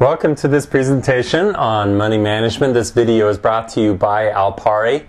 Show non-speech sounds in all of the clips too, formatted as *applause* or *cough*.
Welcome to this presentation on money management. This video is brought to you by Alpari.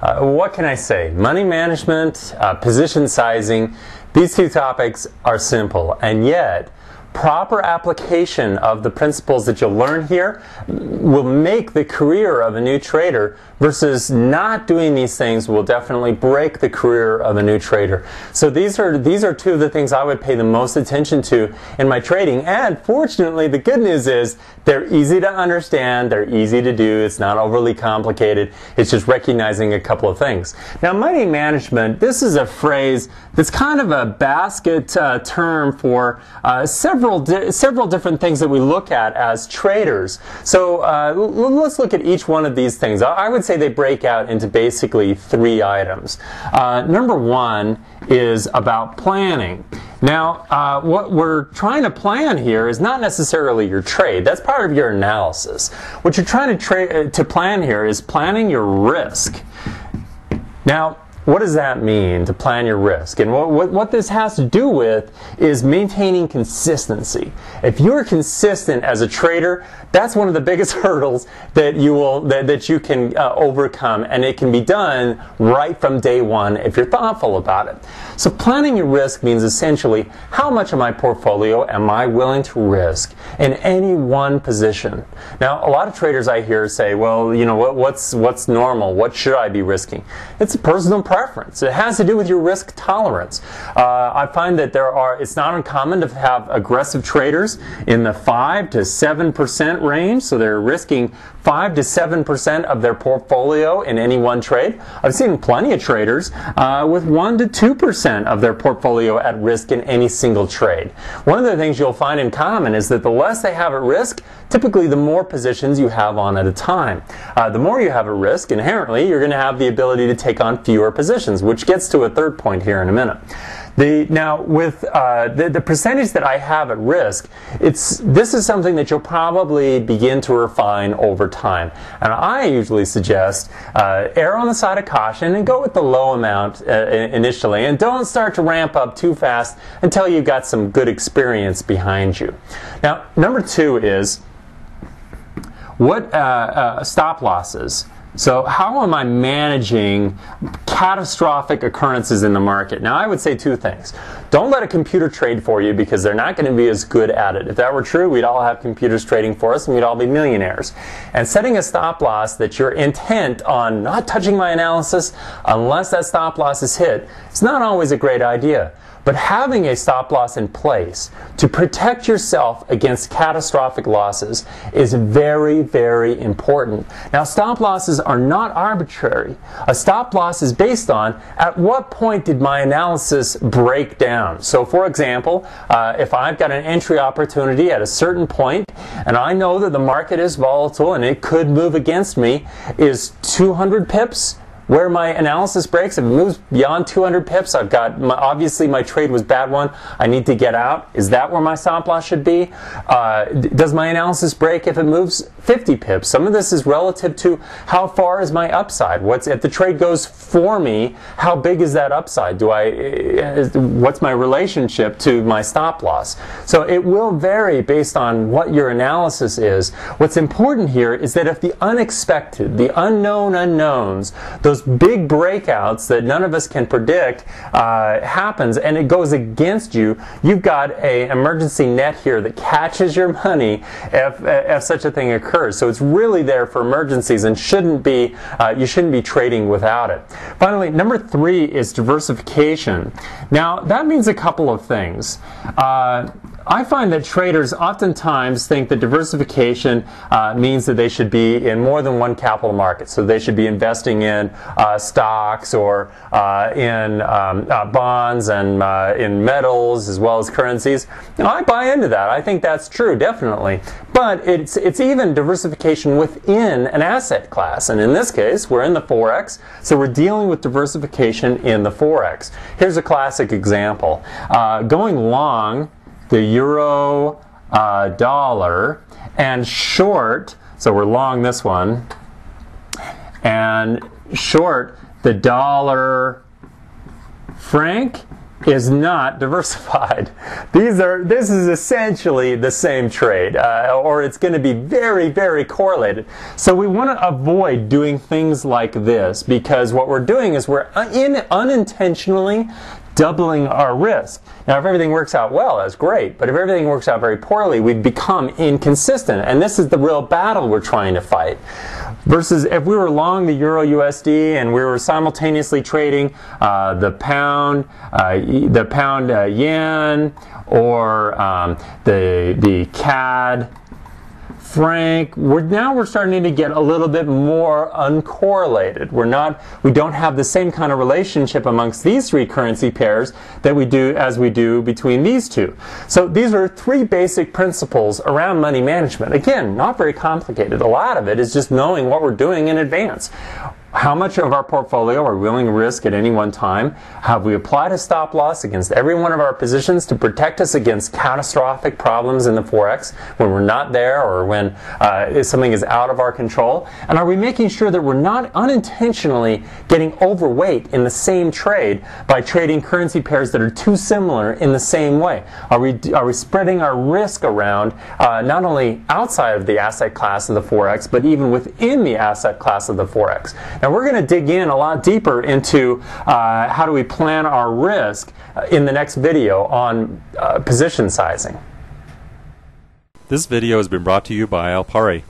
Uh, what can I say? Money management, uh, position sizing, these two topics are simple, and yet proper application of the principles that you'll learn here will make the career of a new trader versus not doing these things will definitely break the career of a new trader. So these are these are two of the things I would pay the most attention to in my trading. And fortunately, the good news is they're easy to understand, they're easy to do, it's not overly complicated. It's just recognizing a couple of things. Now, money management, this is a phrase that's kind of a basket uh, term for uh, several di- several different things that we look at as traders. So uh, let's look at each one of these things. I would say they break out into basically three items. Uh, number one is about planning. Now, uh, what we're trying to plan here is not necessarily your trade. That's part of your analysis. What you're trying to, uh, to plan here is planning your risk. Now, what does that mean to plan your risk? And what, what, what, this has to do with is maintaining consistency. If you're consistent as a trader, that's one of the *laughs* biggest hurdles that you will that, that you can uh, overcome, and it can be done right from day one if you're thoughtful about it. So planning your risk means essentially how much of my portfolio am I willing to risk in any one position. Now, a lot of traders I hear say, "Well, you know what, what's what's normal? What should I be risking?" It's a personal preference. It has to do with your risk tolerance. Uh, I find that there are. It's not uncommon to have aggressive traders in the five to seven percent range, so they're risking 5 to 7% of their portfolio in any one trade. I've seen plenty of traders uh, with 1 to 2% of their portfolio at risk in any single trade. One of the things you'll find in common is that the less they have at risk, typically the more positions you have on at a time. Uh, the more you have at risk, inherently, you're going to have the ability to take on fewer positions, which gets to a third point here in a minute. The, now, with uh, the, the percentage that I have at risk, it's, this is something that you'll probably begin to refine over time. And I usually suggest uh, err on the side of caution and go with the low amount uh, initially. And don't start to ramp up too fast until you've got some good experience behind you. Now, number two is what uh, uh, stop losses. So, how am I managing catastrophic occurrences in the market? Now, I would say two things. Don't let a computer trade for you because they're not going to be as good at it. If that were true, we'd all have computers trading for us and we'd all be millionaires. And setting a stop loss that you're intent on not touching my analysis unless that stop loss is hit, it's not always a great idea. But having a stop loss in place to protect yourself against catastrophic losses is very, very important. Now, stop losses are not arbitrary. A stop loss is based on at what point did my analysis break down. So, for example, uh, if I've got an entry opportunity at a certain point and I know that the market is volatile and it could move against me, is 200 pips where my analysis breaks, if it moves beyond 200 pips, I've got, my, obviously my trade was bad one, I need to get out. Is that where my stop loss should be? Uh, does my analysis break if it moves 50 pips? Some of this is relative to how far is my upside? What's, if the trade goes for me, how big is that upside? Do I, uh, what's my relationship to my stop loss? So it will vary based on what your analysis is. What's important here is that if the unexpected, the unknown unknowns, those those big breakouts that none of us can predict uh, happens and it goes against you, you've got a emergency net here that catches your money if, if such a thing occurs. So it's really there for emergencies and shouldn't be uh, you shouldn't be trading without it. Finally, number three is diversification. Now that means a couple of things. Uh, I find that traders oftentimes think that diversification uh, means that they should be in more than one capital market. So they should be investing in uh, stocks or uh, in um, uh, bonds and uh, in metals as well as currencies. I buy into that. I think that's true, definitely. But it's, it's even diversification within an asset class. And in this case, we're in the Forex, so we're dealing with diversification in the Forex. Here's a classic example. Uh, going long, the euro uh, dollar and short, so we're long this one, and short the dollar franc is not diversified. *laughs* These are this is essentially the same trade, uh, or it's going to be very, very correlated. So we want to avoid doing things like this because what we're doing is we're in unintentionally doubling our risk. Now, if everything works out well, that's great. But if everything works out very poorly, we've become inconsistent. And this is the real battle we're trying to fight. Versus if we were long the Euro USD and we were simultaneously trading uh, the pound, uh, the pound uh, yen, or um, the the CAD franc, we're now we're starting to get a little bit more uncorrelated. We're not we don't have the same kind of relationship amongst these three currency pairs that we do as we do between these two. So these are three basic principles around money management. Again, not very complicated. A lot of it is just knowing what we're doing in advance how much of our portfolio are we willing to risk at any one time? Have we applied a stop loss against every one of our positions to protect us against catastrophic problems in the Forex when we're not there or when uh, something is out of our control? And are we making sure that we're not unintentionally getting overweight in the same trade by trading currency pairs that are too similar in the same way? Are we, are we spreading our risk around uh, not only outside of the asset class of the Forex, but even within the asset class of the Forex? Now we're going to dig in a lot deeper into uh, how do we plan our risk uh, in the next video on uh, position sizing. This video has been brought to you by Alpari.